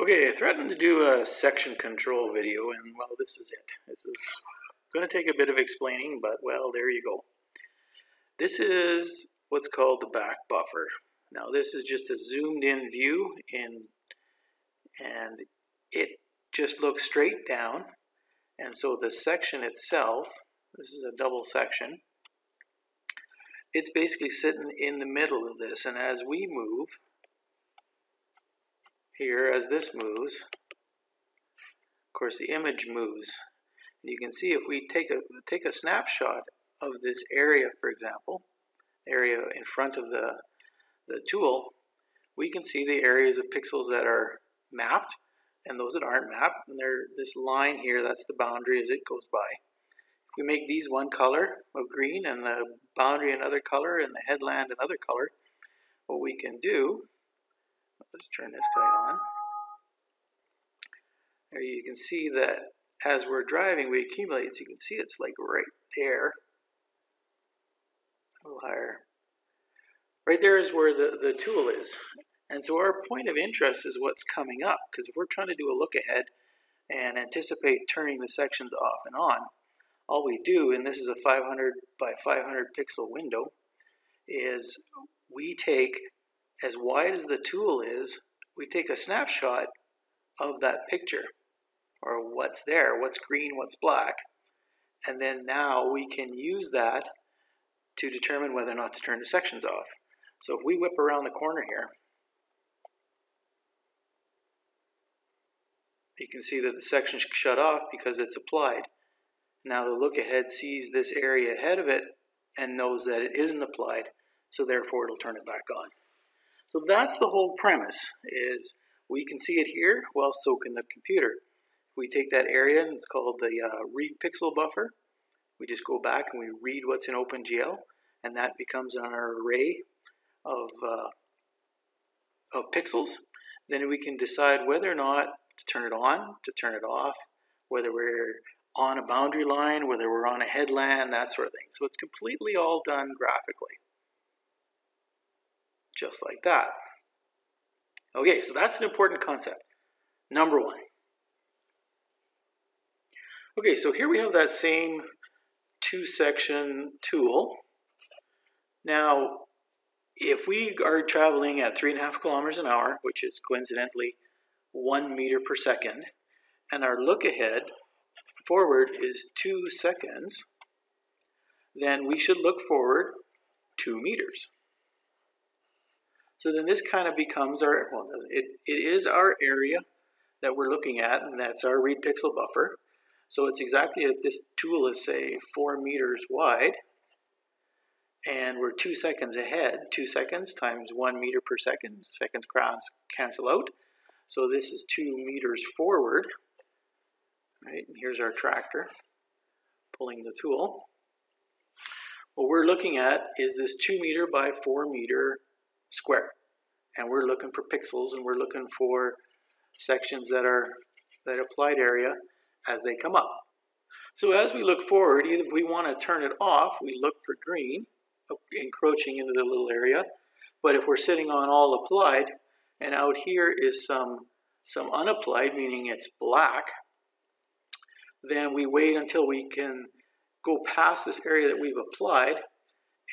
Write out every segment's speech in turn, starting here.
Okay, I threatened to do a section control video, and well, this is it. This is going to take a bit of explaining, but well, there you go. This is what's called the back buffer. Now, this is just a zoomed in view, in, and it just looks straight down. And so the section itself, this is a double section, it's basically sitting in the middle of this. And as we move, here as this moves, of course the image moves. And you can see if we take a take a snapshot of this area, for example, area in front of the, the tool, we can see the areas of pixels that are mapped and those that aren't mapped. And there, this line here, that's the boundary as it goes by. If we make these one color of green and the boundary another color and the headland another color, what we can do Let's turn this guy on. There you can see that as we're driving, we accumulate. So you can see it's like right there. A little higher. Right there is where the, the tool is. And so our point of interest is what's coming up. Because if we're trying to do a look ahead and anticipate turning the sections off and on, all we do, and this is a 500 by 500 pixel window, is we take as wide as the tool is, we take a snapshot of that picture or what's there, what's green, what's black, and then now we can use that to determine whether or not to turn the sections off. So if we whip around the corner here, you can see that the section shut off because it's applied. Now the look ahead sees this area ahead of it and knows that it isn't applied, so therefore it'll turn it back on. So that's the whole premise, is we can see it here, well, so can the computer. We take that area, and it's called the uh, read pixel buffer. We just go back and we read what's in OpenGL, and that becomes an array of, uh, of pixels. Then we can decide whether or not to turn it on, to turn it off, whether we're on a boundary line, whether we're on a headland, that sort of thing. So it's completely all done graphically just like that. Okay, so that's an important concept. Number one. Okay, so here we have that same two-section tool. Now, if we are traveling at three and a half kilometers an hour, which is coincidentally one meter per second, and our look ahead forward is two seconds, then we should look forward two meters. So then this kind of becomes our, well, it, it is our area that we're looking at, and that's our read pixel buffer. So it's exactly if this tool is, say, four meters wide, and we're two seconds ahead, two seconds times one meter per second, seconds cancel out. So this is two meters forward, right? And here's our tractor pulling the tool. What we're looking at is this two meter by four meter square. And we're looking for pixels and we're looking for sections that are that applied area as they come up. So as we look forward, either if we want to turn it off, we look for green, encroaching into the little area. But if we're sitting on all applied, and out here is some, some unapplied, meaning it's black, then we wait until we can go past this area that we've applied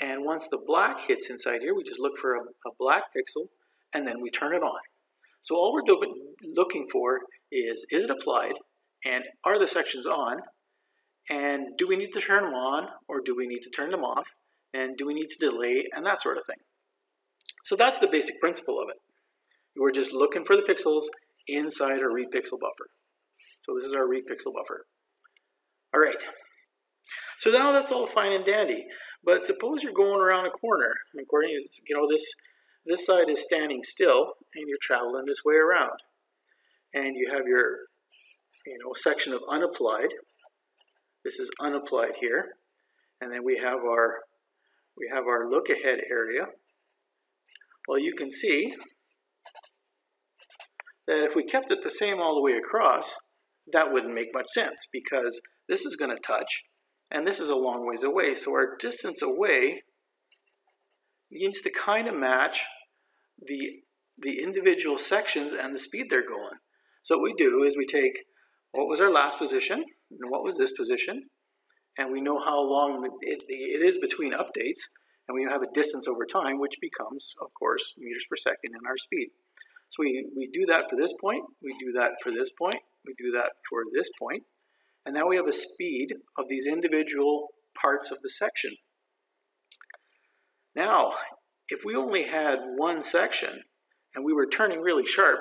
and once the black hits inside here, we just look for a, a black pixel and then we turn it on. So all we're do- looking for is, is it applied and are the sections on? And do we need to turn them on or do we need to turn them off? And do we need to delay and that sort of thing. So that's the basic principle of it. We're just looking for the pixels inside our read pixel buffer. So this is our read pixel buffer. All right. So now that's all fine and dandy. But suppose you're going around a corner, and according to, you know, this, this side is standing still, and you're traveling this way around. And you have your, you know, section of unapplied. This is unapplied here. And then we have our, we have our look ahead area. Well, you can see that if we kept it the same all the way across, that wouldn't make much sense because this is going to touch and this is a long ways away. So our distance away needs to kind of match the, the individual sections and the speed they're going. So what we do is we take what was our last position and what was this position, and we know how long it, it is between updates, and we have a distance over time, which becomes, of course, meters per second in our speed. So we, we do that for this point, we do that for this point, we do that for this point, and now we have a speed of these individual parts of the section. Now, if we only had one section and we were turning really sharp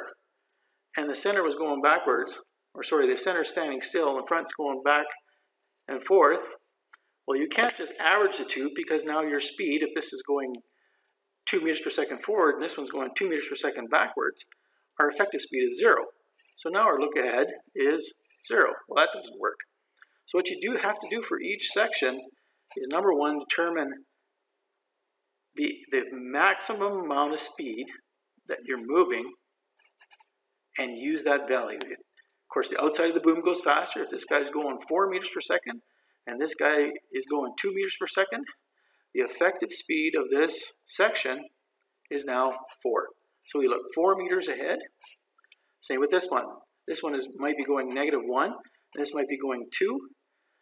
and the center was going backwards, or sorry, the center standing still and the front's going back and forth, well, you can't just average the two because now your speed, if this is going 2 meters per second forward and this one's going 2 meters per second backwards, our effective speed is zero. So now our look ahead is zero. Well, that doesn't work. So what you do have to do for each section is number one, determine the, the maximum amount of speed that you're moving and use that value. Of course, the outside of the boom goes faster. If this guy's going 4 meters per second and this guy is going 2 meters per second, the effective speed of this section is now 4. So we look 4 meters ahead. Same with this one. This one is might be going negative 1, and this might be going 2.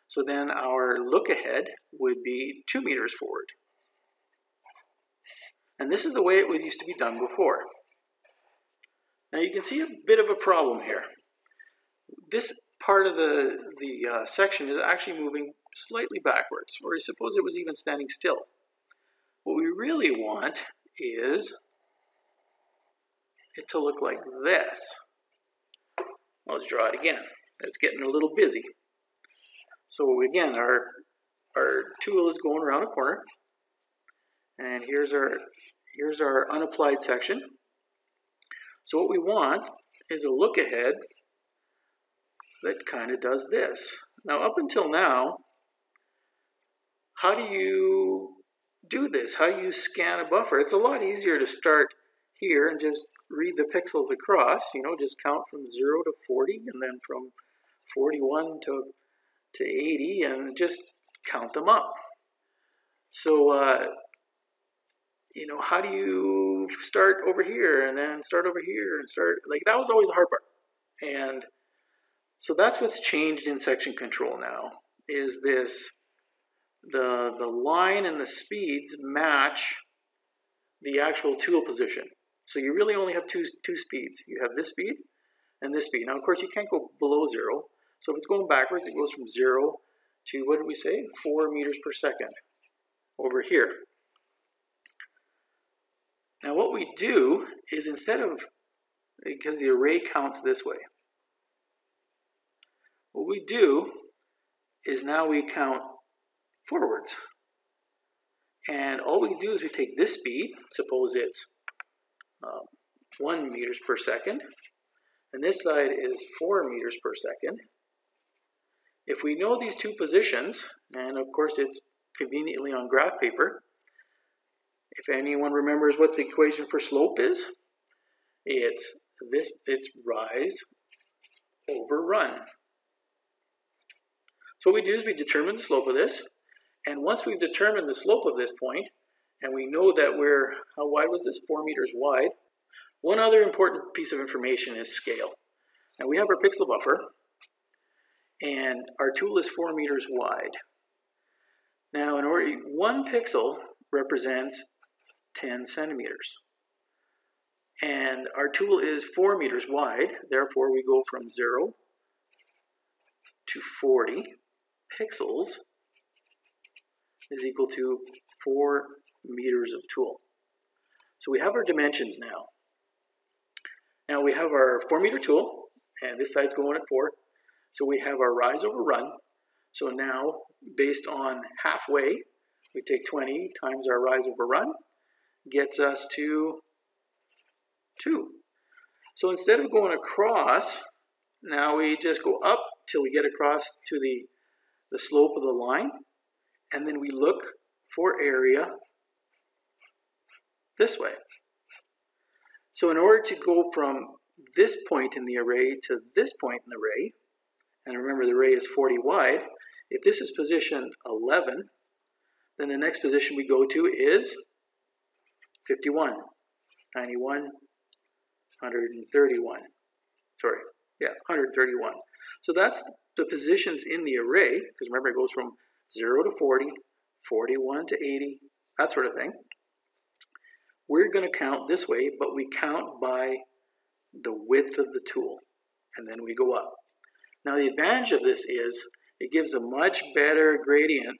So then our look ahead would be 2 meters forward. And this is the way it used to be done before. Now you can see a bit of a problem here. This part of the, the uh, section is actually moving slightly backwards, or suppose it was even standing still. What we really want is it to look like this. Let's draw it again. It's getting a little busy. So again, our, our tool is going around a corner, and here's our, here's our unapplied section. So what we want is a look ahead that kind of does this. Now up until now, how do you do this? How do you scan a buffer? It's a lot easier to start here and just read the pixels across, you know, just count from 0 to 40 and then from 41 to, to 80 and just count them up. So, uh, you know, how do you start over here and then start over here and start, like that was always the hard part. And so that's what's changed in section control now, is this, the, the line and the speeds match the actual tool position. So you really only have two, two speeds. You have this speed and this speed. Now, of course, you can't go below zero. So if it's going backwards, it goes from zero to, what did we say? Four meters per second over here. Now what we do is instead of, because the array counts this way, what we do is now we count forwards. And all we do is we take this speed, suppose it's um, 1 meters per second, and this side is 4 meters per second. If we know these two positions, and of course it's conveniently on graph paper, if anyone remembers what the equation for slope is, it's this it's rise over run. So what we do is we determine the slope of this, and once we've determined the slope of this point, and we know that we're, how wide was this? Four meters wide. One other important piece of information is scale. Now we have our pixel buffer, and our tool is four meters wide. Now, in order, one pixel represents 10 centimeters. And our tool is 4 meters wide, therefore we go from 0 to 40 pixels is equal to 4 meters of tool. So we have our dimensions now. Now we have our 4 meter tool, and this side's going at 4. So we have our rise over run. So now, based on halfway, we take 20 times our rise over run, gets us to 2. So instead of going across, now we just go up till we get across to the, the slope of the line, and then we look for area this way. So in order to go from this point in the array to this point in the array, and remember the array is 40 wide, if this is position 11, then the next position we go to is 51, 91, 131. Sorry, Yeah, 131. So that's the positions in the array, because remember it goes from 0 to 40, 41 to 80, that sort of thing. We're going to count this way, but we count by the width of the tool, and then we go up. Now the advantage of this is it gives a much better gradient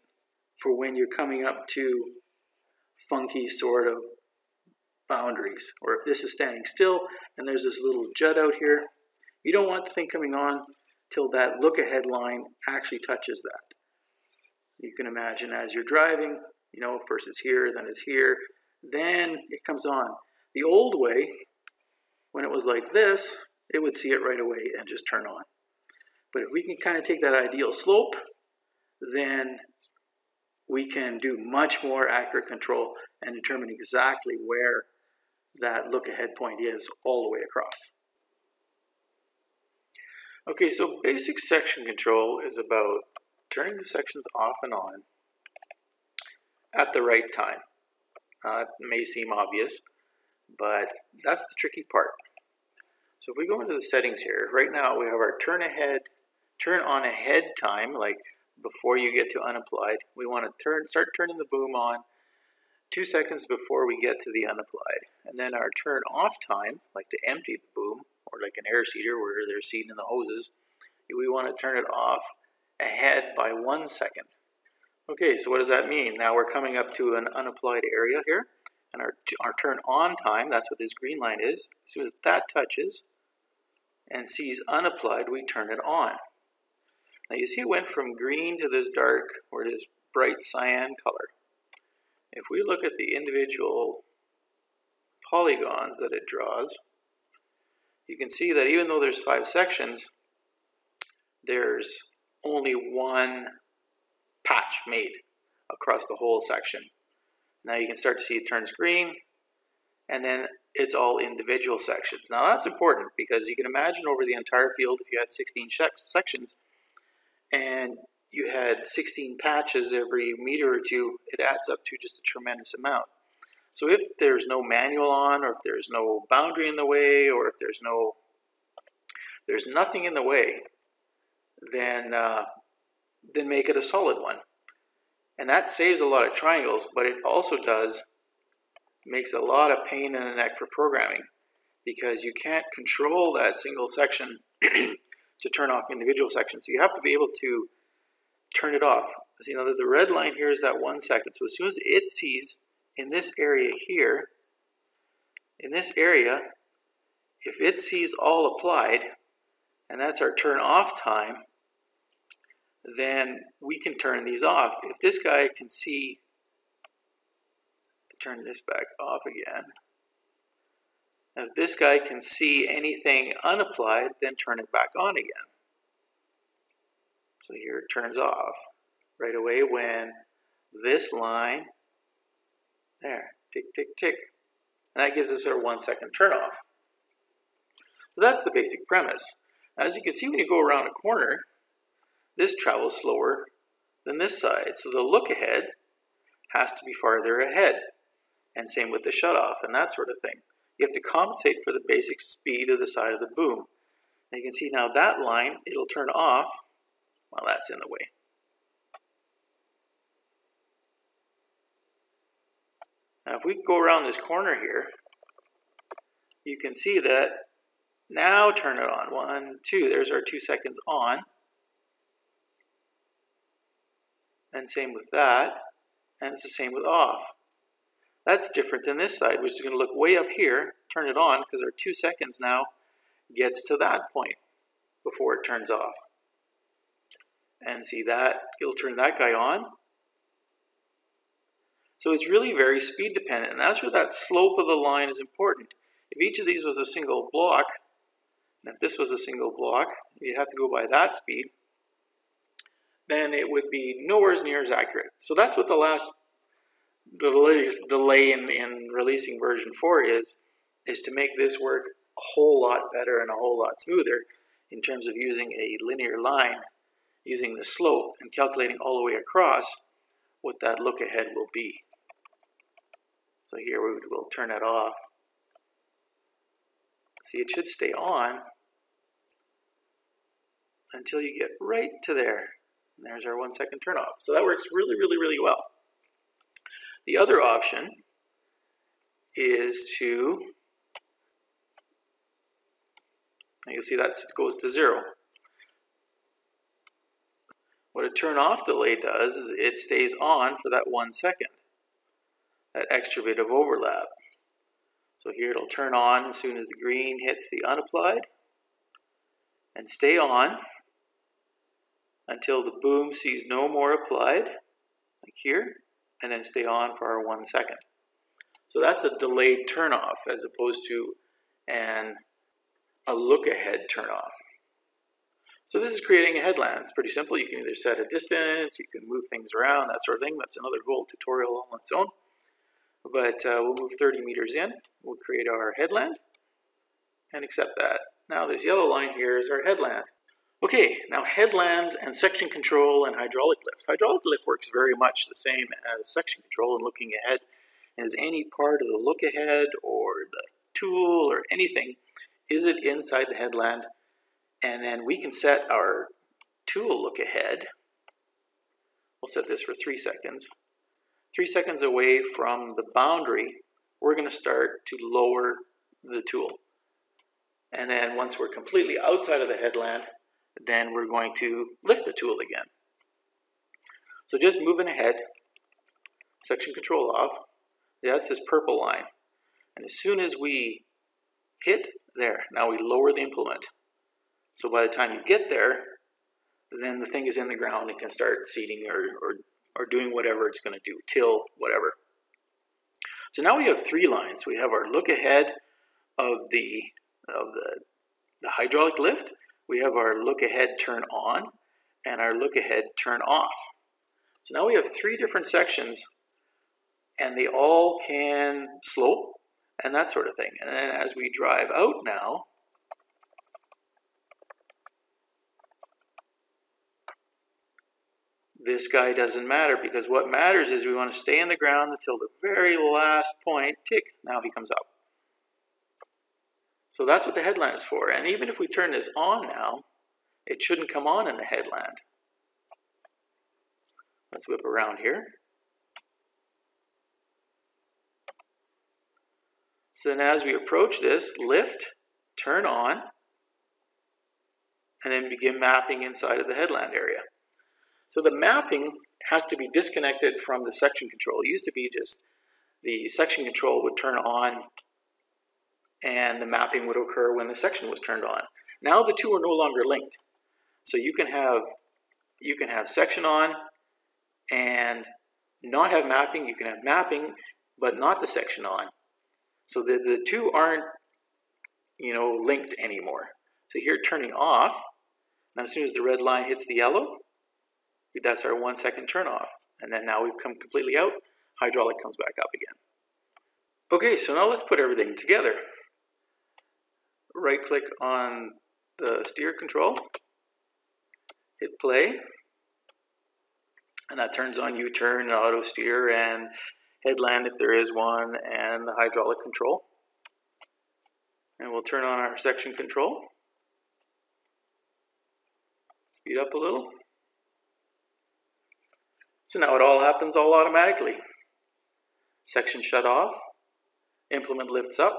for when you're coming up to funky sort of boundaries. Or if this is standing still and there's this little jut out here, you don't want the thing coming on till that look ahead line actually touches that. You can imagine as you're driving, you know, first it's here, then it's here, then it comes on. The old way, when it was like this, it would see it right away and just turn on. But if we can kind of take that ideal slope, then we can do much more accurate control and determine exactly where that look ahead point is all the way across. Okay, so basic section control is about turning the sections off and on at the right time. Uh, it may seem obvious, but that's the tricky part. So if we go into the settings here, right now we have our turn ahead, turn on ahead time, like before you get to unapplied. We want to turn, start turning the boom on two seconds before we get to the unapplied. And then our turn off time, like to empty the boom, or like an air seeder where they're seeding the hoses, we want to turn it off ahead by one second. Okay, so what does that mean? Now we're coming up to an unapplied area here, and our, our turn on time, that's what this green line is, as soon as that touches and sees unapplied, we turn it on. Now you see it went from green to this dark, or this bright cyan color. If we look at the individual polygons that it draws, you can see that even though there's five sections, there's only one patch made across the whole section. Now you can start to see it turns green, and then it's all individual sections. Now that's important because you can imagine over the entire field if you had 16 sections and you had 16 patches every meter or two, it adds up to just a tremendous amount. So if there's no manual on, or if there's no boundary in the way, or if there's no, there's nothing in the way, then uh, then make it a solid one. And that saves a lot of triangles, but it also does makes a lot of pain in the neck for programming because you can't control that single section to turn off individual sections. So you have to be able to turn it off. So, you know, the red line here is that one second. So as soon as it sees in this area here, in this area, if it sees all applied, and that's our turn off time, then we can turn these off. If this guy can see, turn this back off again. If this guy can see anything unapplied, then turn it back on again. So here it turns off right away when this line, there, tick, tick, tick. And that gives us our one second turn off. So that's the basic premise. As you can see when you go around a corner, this travels slower than this side. So the look ahead has to be farther ahead. And same with the shutoff and that sort of thing. You have to compensate for the basic speed of the side of the boom. And you can see now that line, it'll turn off while that's in the way. Now if we go around this corner here, you can see that now turn it on. One, two, there's our two seconds on. And same with that. And it's the same with off. That's different than this side, which is going to look way up here, turn it on, because our two seconds now gets to that point before it turns off. And see that, it'll turn that guy on. So it's really very speed dependent, and that's where that slope of the line is important. If each of these was a single block, and if this was a single block, you'd have to go by that speed, then it would be nowhere near as accurate. So that's what the last the latest delay in, in releasing version 4 is, is to make this work a whole lot better and a whole lot smoother in terms of using a linear line, using the slope and calculating all the way across what that look ahead will be. So here we will turn it off. See, it should stay on, until you get right to there. And there's our one second turn off. So that works really, really, really well. The other option is to, Now you'll see that goes to zero. What a turn off delay does is it stays on for that one second, that extra bit of overlap. So here it'll turn on as soon as the green hits the unapplied and stay on until the boom sees no more applied, like here, and then stay on for our one second. So that's a delayed turnoff as opposed to an a look ahead turnoff. So this is creating a headland. It's pretty simple. You can either set a distance, you can move things around, that sort of thing. That's another whole tutorial on its own. But uh, we'll move 30 meters in. We'll create our headland and accept that. Now this yellow line here is our headland. Okay, now headlands and section control and hydraulic lift. Hydraulic lift works very much the same as section control and looking ahead as any part of the look ahead or the tool or anything. Is it inside the headland? And then we can set our tool look ahead. We'll set this for three seconds. Three seconds away from the boundary, we're going to start to lower the tool. And then once we're completely outside of the headland, then we're going to lift the tool again. So just moving ahead, section control off, yeah, that's this purple line. And as soon as we hit there, now we lower the implement. So by the time you get there, then the thing is in the ground and can start seeding or, or, or doing whatever it's going to do, till, whatever. So now we have three lines. We have our look ahead of the, of the, the hydraulic lift, we have our look ahead turn on and our look ahead turn off. So now we have three different sections and they all can slope and that sort of thing. And then as we drive out now, this guy doesn't matter because what matters is we want to stay in the ground until the very last point, tick, now he comes up. So that's what the headland is for. And even if we turn this on now, it shouldn't come on in the headland. Let's whip around here. So then as we approach this, lift, turn on, and then begin mapping inside of the headland area. So the mapping has to be disconnected from the section control. It used to be just the section control would turn on and the mapping would occur when the section was turned on. Now the two are no longer linked. So you can have you can have section on and not have mapping. You can have mapping, but not the section on. So the, the two aren't you know linked anymore. So here turning off, now as soon as the red line hits the yellow, that's our one second turn off. And then now we've come completely out, hydraulic comes back up again. Okay, so now let's put everything together right click on the steer control, hit play, and that turns on U-turn, auto steer, and headland if there is one, and the hydraulic control. And we'll turn on our section control. Speed up a little. So now it all happens all automatically. Section shut off, implement lifts up,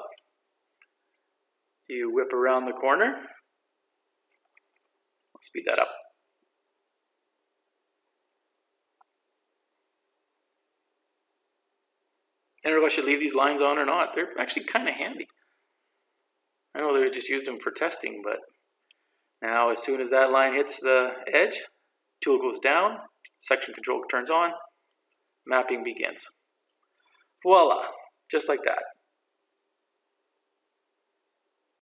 you whip around the corner. I'll speed that up. I don't know if I should leave these lines on or not. They're actually kind of handy. I know they just used them for testing, but now as soon as that line hits the edge, tool goes down, section control turns on, mapping begins. Voila, just like that.